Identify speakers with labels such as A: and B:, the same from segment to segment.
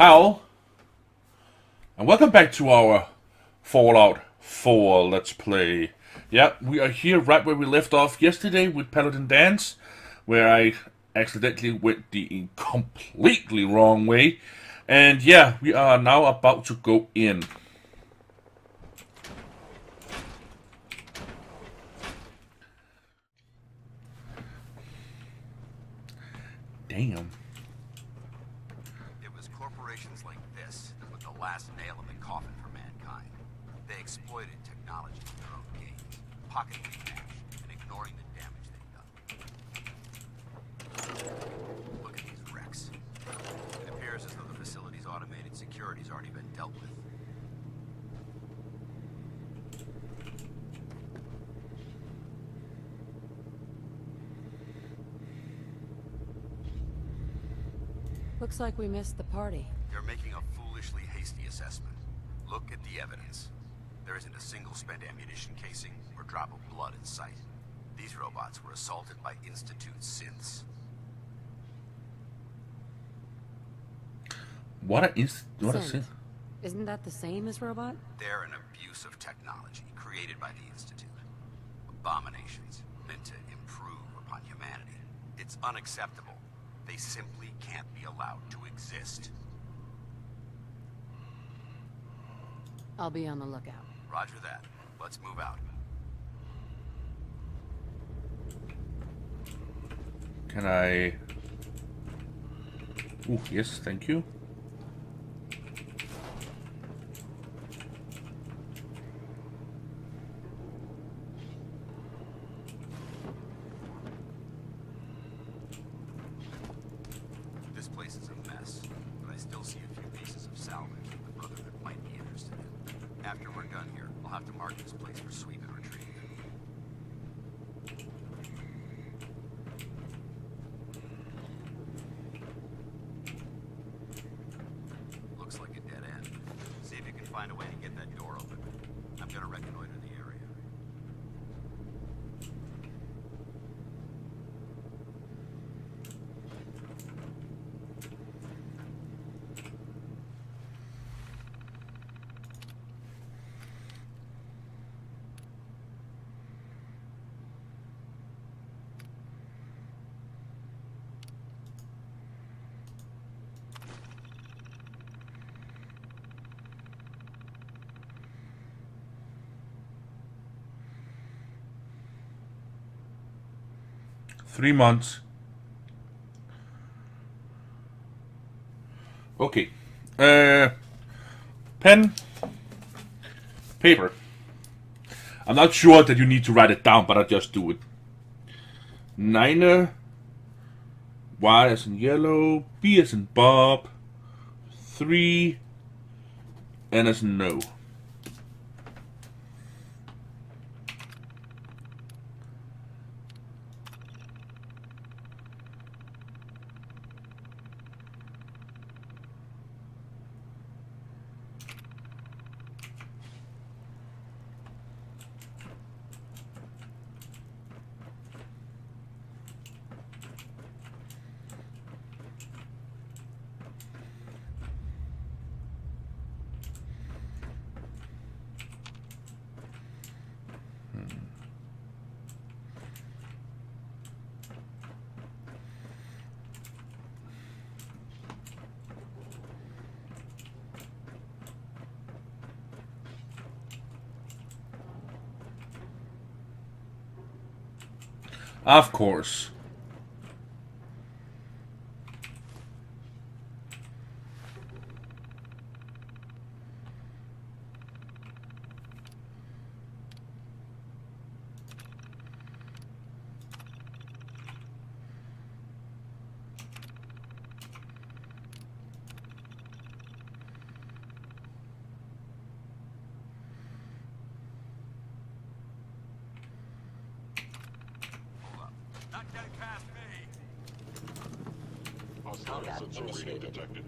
A: How? And welcome back to our Fallout 4 Let's Play. Yeah, we are here right where we left off yesterday with Paladin Danse, where I accidentally went the completely wrong way. And yeah, we are now about to go in. Damn.
B: It was corporations like this that put the last nail in the coffin for mankind. They exploited technology for their own pocketing cash and ignoring the damage they've done. Look at these wrecks. It appears as though the facility's automated security's already been dealt with.
C: Looks like we missed the party.
B: You're making a foolishly hasty assessment. Look at the evidence. There isn't a single spent ammunition casing or drop of blood in sight. These robots were assaulted by Institute synths.
A: What a inst- what a
C: Synth. Isn't that the same as robot?
B: They're an abuse of technology created by the Institute. Abominations meant to improve upon humanity. It's unacceptable. They simply can't be allowed to exist.
C: I'll be on the lookout.
B: Roger that. Let's move out.
A: Can I? Ooh, yes, thank you.
B: This place is a mess, but I still see a few pieces of salvage that the Brotherhood might be interested in. After we're I'll have to mark this place for sweep and retrieve. Looks like a dead end. See if you can find a way to get that door open. I'm gonna reconnoiter the area.
A: Three months. Okay. Uh, pen, paper. I'm not sure that you need to write it down, but I'll just do it. Niner, Y as in yellow, B as in Bob, three, N as in no. Of course.
B: Hold up. Not getting past me!
D: Facility destroyed.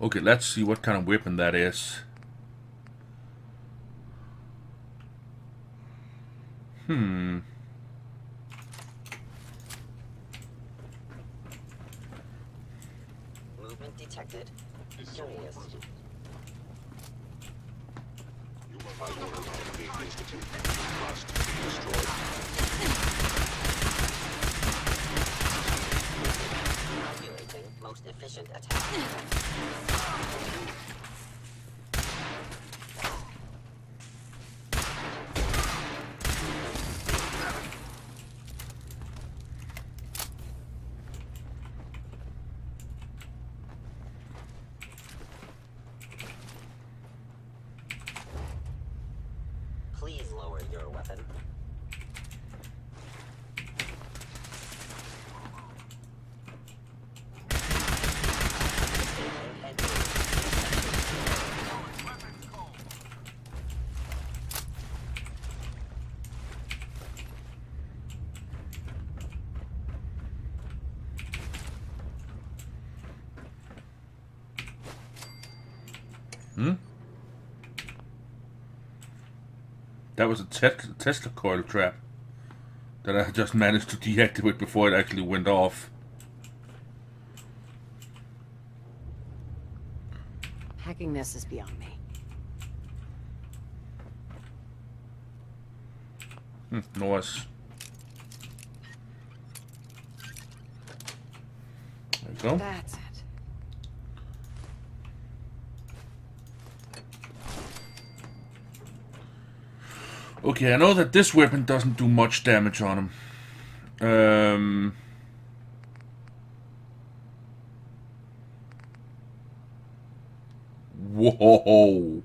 A: Okay, let's see what kind of weapon that is. Hmm.
D: Movement detected.
E: It's so
D: Curious.
E: impressive. You are my order of the Institute. Must be destroyed.
D: Calculating most efficient attack. Please lower your weapon.
A: That was a te- Tesla coil trap that I just managed to deactivate before it actually went off.
C: Hacking this is beyond me.
A: Hmm, nice. There you go.
C: That's it.
A: Okay, I know that this weapon doesn't do much damage on him. Um. Whoa.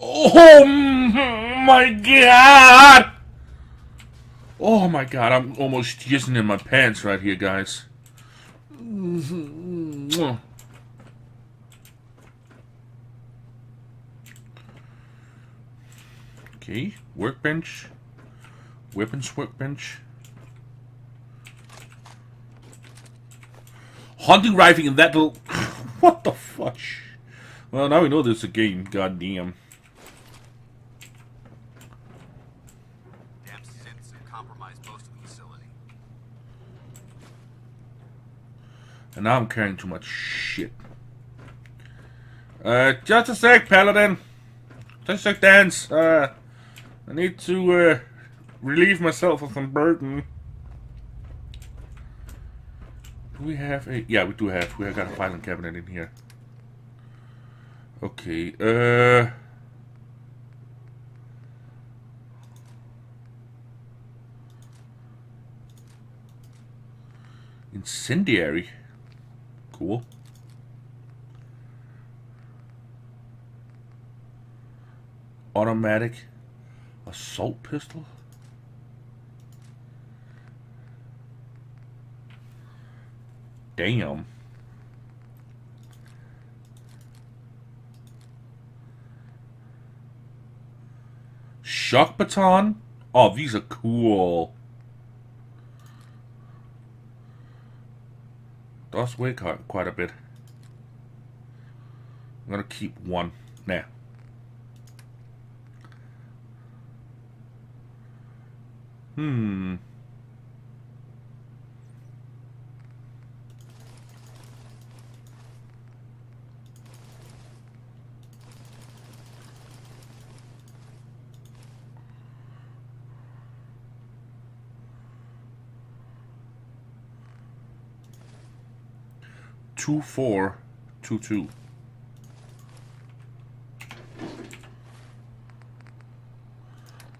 A: Oh my god! Oh my god, I'm almost jizzing in my pants right here, guys. Okay, workbench. Weapons workbench. Hunting rifle in that little... what the fuck? Well, now we know there's a game. Goddamn.
B: Damn synths have compromised most of the facility.
A: And now I'm carrying too much shit. Uh, just a sec, Paladin. Just a sec, Danse. Uh, I need to, uh, relieve myself of some burden. Do we have a... Yeah, we do have. We have got a filing cabinet in here. Okay, uh... Incendiary. Cool. Automatic assault pistol. Damn. Shock baton. Oh, these are cool. Does weigh quite quite a bit. I'm gonna keep one. Nah. Hmm. Two four two two.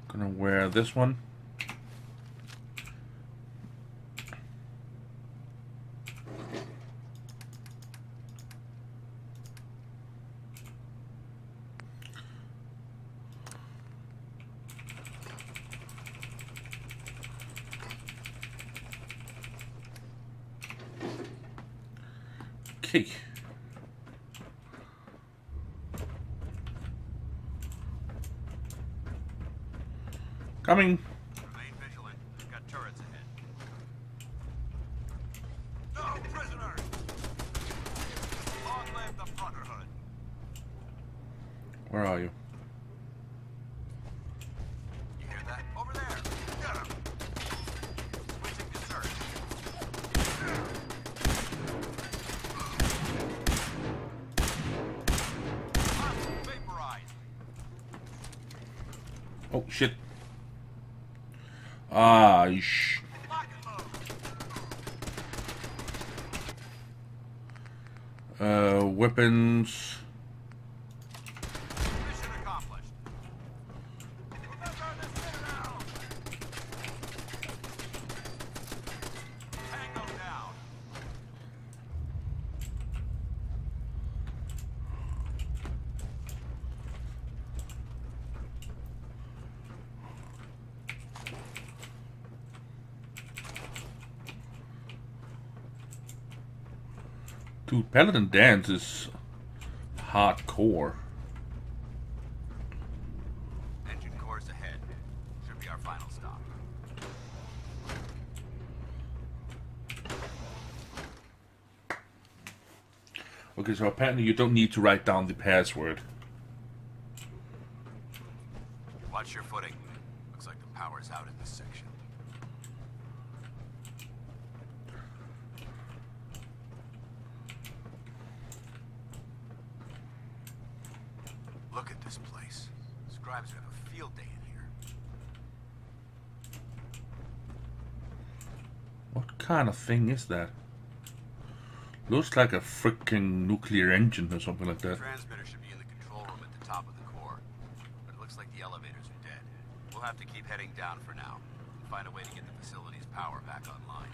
A: Gonna wear this one. Coming. Dude, Paladin Danse is hardcore.
B: Engine cores ahead. Should be our final stop.
A: Okay, so apparently you don't need to write down the password.
B: Watch your footing. Looks like the power's out in this section. Look at this place. Scribes have a field day in here.
A: What kind of thing is that? Looks like a freaking nuclear engine or something like that.
B: Transmitter should be in the control room at the top of the core. But it looks like the elevators are dead. We'll have to keep heading down for now and find a way to get the facility's power back online.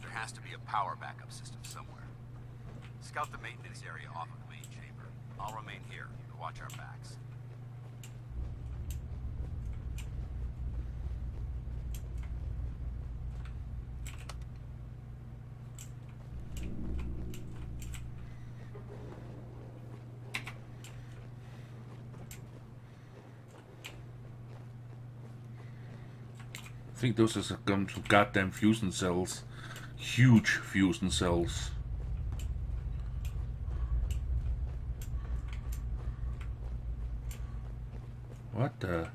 B: There has to be a power backup system somewhere. Scout the maintenance area off of the main chamber. I'll remain here to watch our backs.
A: I think those are some goddamn fusion cells. Huge fusion cells. What the?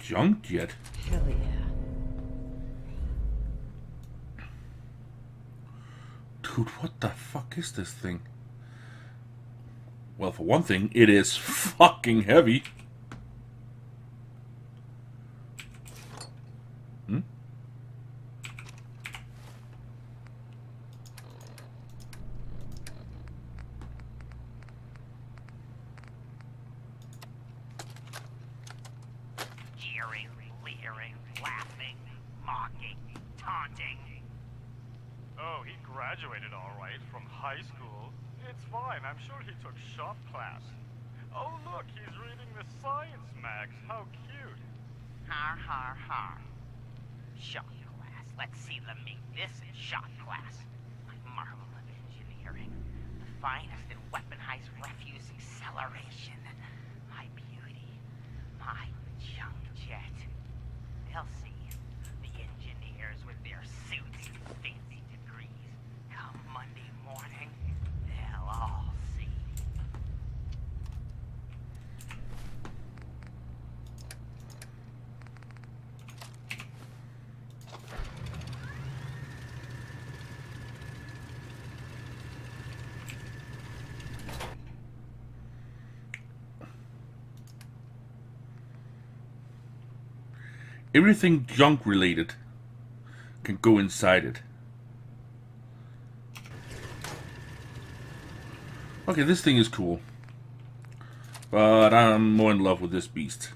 A: Junk jet?
C: Hell yeah.
A: Dude, what the fuck is this thing? Well, for one thing, it is fucking heavy.
F: Oh, he graduated all right from high school. It's fine. I'm sure he took shop class. Oh, look, he's reading the science mags. How cute.
G: Har har har. Shop class. Let's see them make this in shop class. My marvel of engineering. The finest in weaponized refuse acceleration. My beauty. My junk jet. They'll see. Their suits fancy degrees. Come Monday morning, they'll all see.
A: Everything junk related can go inside it. Okay, this thing is cool. But I'm more in love with this beast.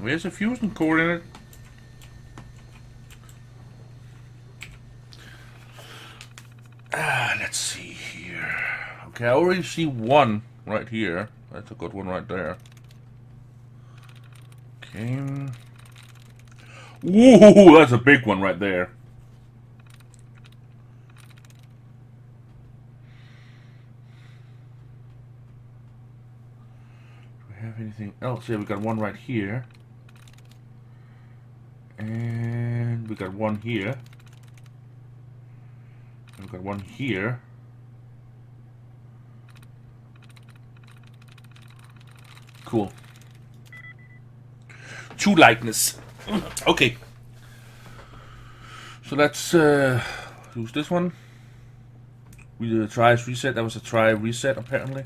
A: There's a fusion core in it. Ah, let's see here. Okay, I already see one right here. That's a good one right there. Okay. Ooh, that's a big one right there. Do we have anything else? Yeah, we got one right here. And we got one here. And we got one here. Cool. Two likeness. Okay. So let's uh, use this one. We uh, try reset. That was a try reset apparently.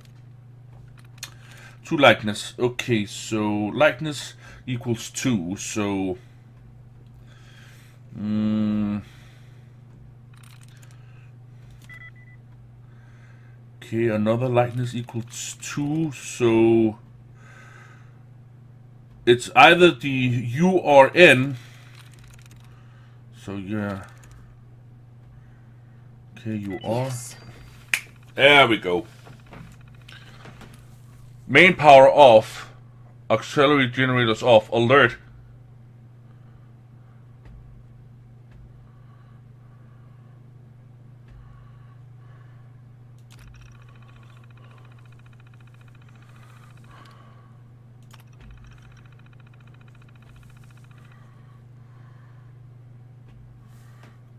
A: Two likeness. Okay, so likeness equals two. So. Mm, okay, another likeness equals two. So it's either the U or N. So yeah. Okay, you are.
C: Yes.
A: There we go. Main power off. Auxiliary generators off. Alert.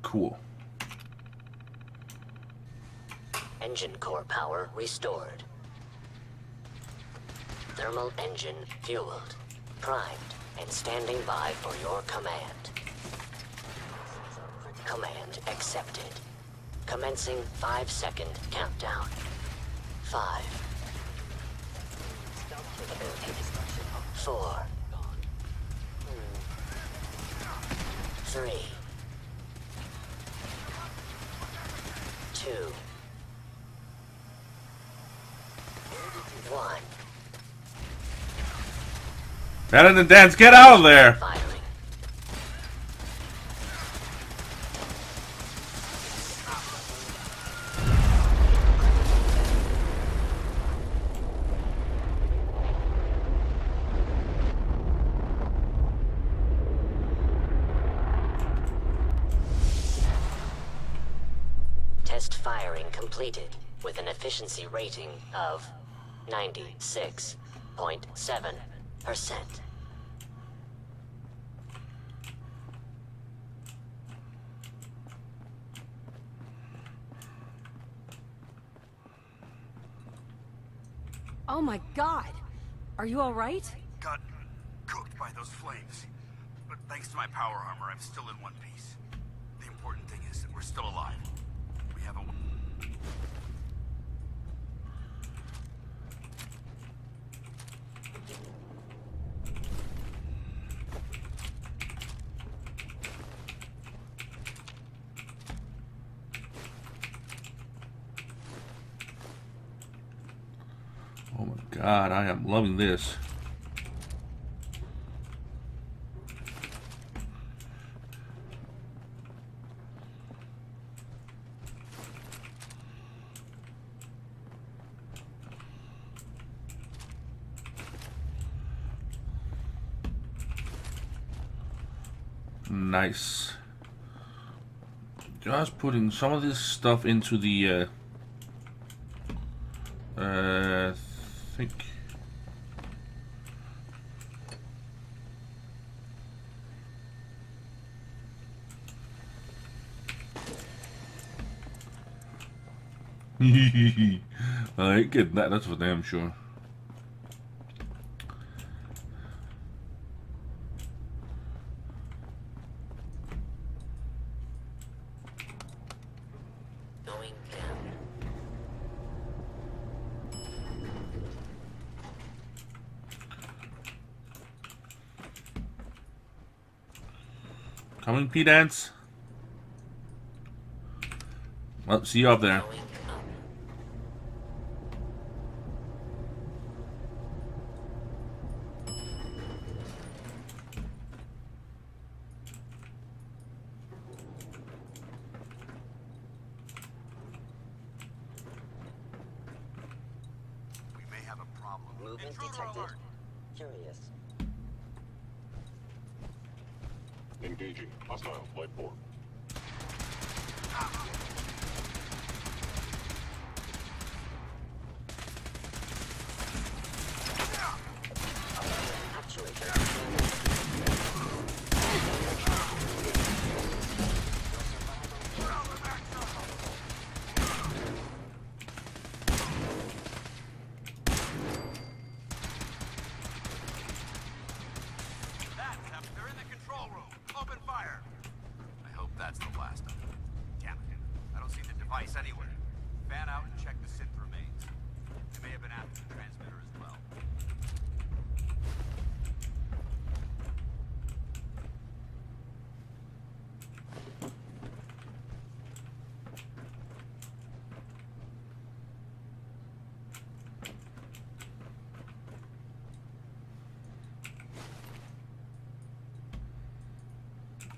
A: Cool.
H: Engine core power restored. Thermal engine fueled, primed, and standing by for your command. Command accepted. Commencing five second countdown. Five. Four. Three. Two. One.
A: Better than dance, get out of there!
H: Firing. Test firing completed with an efficiency rating of 96.7%.
C: Oh my god. Are you alright?
B: Got cooked by those flames. But thanks to my power armor, I'm still in one piece. The important thing is that we're still alive. We have a...
A: Oh my god, I am loving this. Nice. Just putting some of this stuff into the uh, uh, think. I ain't getting that, that's for damn sure. Coming, P Danse. Well, see you up there.
H: Going up.
B: We may
D: Movement detected. Curious.
E: Engaging hostile life form.
D: Actuator.
B: That's them. They're in the control room. Open fire. I hope that's the last of them. Damn it. I don't see the device anywhere. Fan out and check the synth remains. They may have been after the transmitter as well.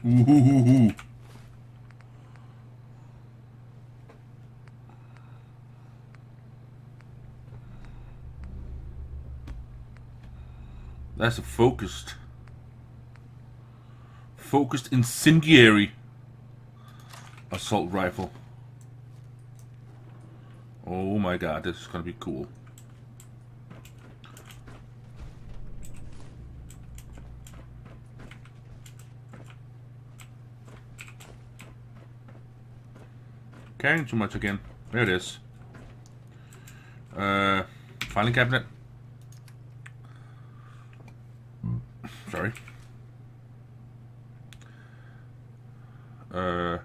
A: That's a focused, focused incendiary assault rifle. Oh my god, this is gonna be cool. Carrying too much again. There it is. Uh, filing cabinet. Sorry. Uh.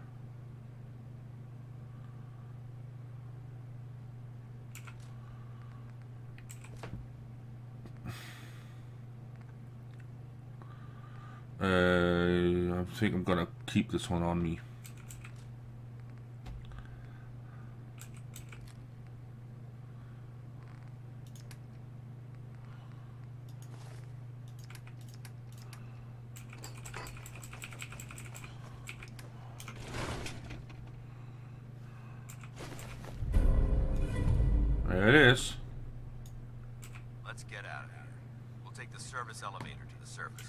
A: Uh, I think I'm gonna keep this one on me. There it is.
B: Let's get out of here. We'll take the service elevator to the surface.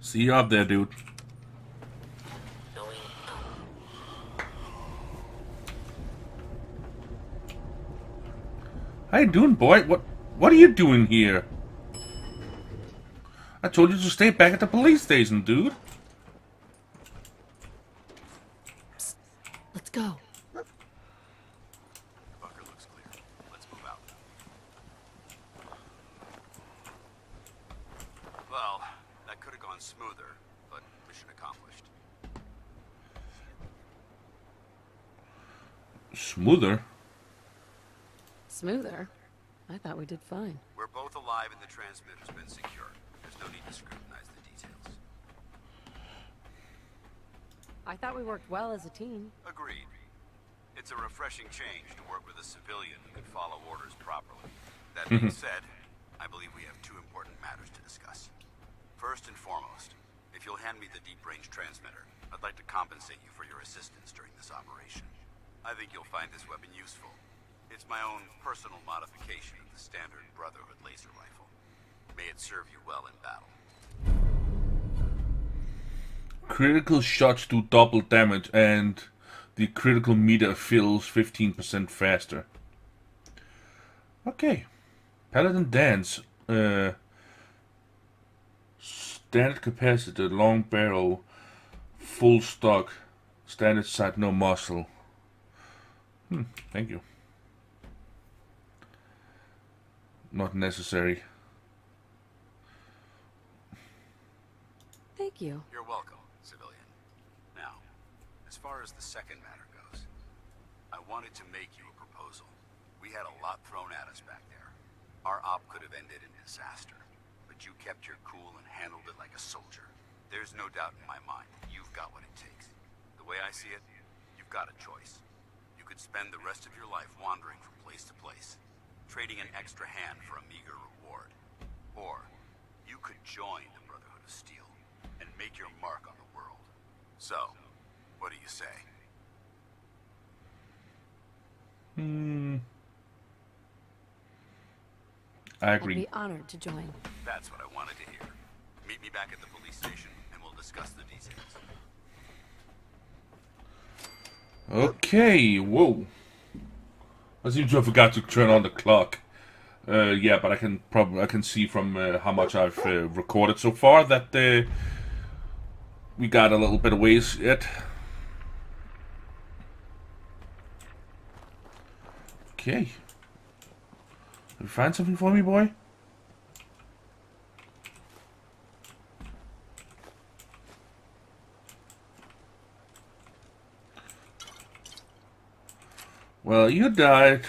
A: See you up there, dude. How you doing, boy? What What are you doing here? I told you to stay back at the police station, dude.
C: Let's go.
B: Bunker looks clear. Let's move out. Well, that could have gone smoother, but mission accomplished.
A: Smoother.
C: Smoother. I thought we did fine.
B: We're both alive and the transmitter's been secured. There's no need to scrutinize the details.
C: I thought we worked well as a team.
B: Agreed. It's a refreshing change to work with a civilian who can follow orders properly. That being mm-hmm. said, I believe we have two important matters to discuss. First and foremost, if you'll hand me the deep-range transmitter, I'd like to compensate you for your assistance during this operation. I think you'll find this weapon useful. It's my own personal modification of the standard Brotherhood laser rifle. May it serve you well in battle.
A: Critical shots do double damage, and the critical meter fills 15% faster. Okay. Paladin Danse. Uh, standard capacitor, long barrel, full stock, standard sight, no muzzle. Hmm, thank you. Not necessary.
C: You.
B: You're welcome, civilian. Now, as far as the second matter goes, I wanted to make you a proposal. We had a lot thrown at us back there. Our op could have ended in disaster, but you kept your cool and handled it like a soldier. There's no doubt in my mind you've got what it takes. The way I see it, you've got a choice. You could spend the rest of your life wandering from place to place, trading an extra hand for a meager reward. Or you could join the Brotherhood of Steel Make your mark on the world. So, what do you say?
A: Hmm. I
C: I'd
A: agree.
C: be honored to join.
B: That's what I wanted to hear. Meet me back at the police station, and we'll discuss the details.
A: Okay, whoa. I seem to have forgot to turn on the clock. Uh, yeah, but I can probably I can see from uh, how much I've uh, recorded so far that uh, we got a little bit of ways yet. Okay. You find something for me, boy? Well, you died.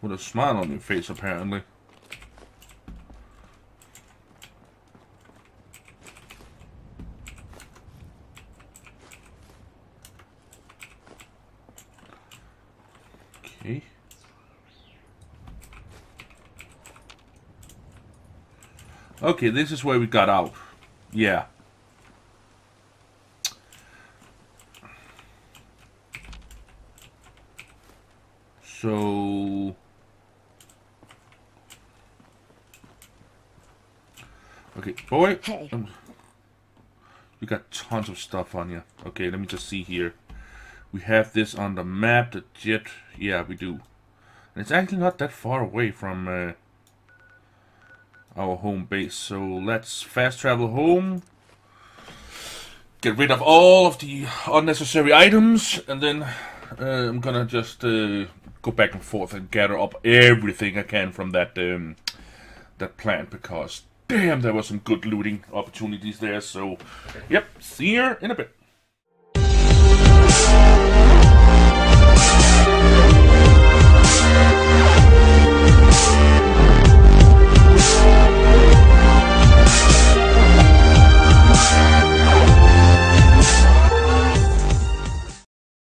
A: With a smile on your face, apparently. Okay. Okay, this is where we got out. Yeah. So Okay, boy.
C: Hey.
A: Um, you got tons of stuff on you. Okay, let me just see here. We have this on the map, the jet. Yeah, we do. And it's actually not that far away from uh, our home base. So let's fast travel home. Get rid of all of the unnecessary items. And then uh, I'm gonna just uh, go back and forth and gather up everything I can from that, um, that plant. Because damn, there were some good looting opportunities there. So yep, see you in a bit. We'll be right back.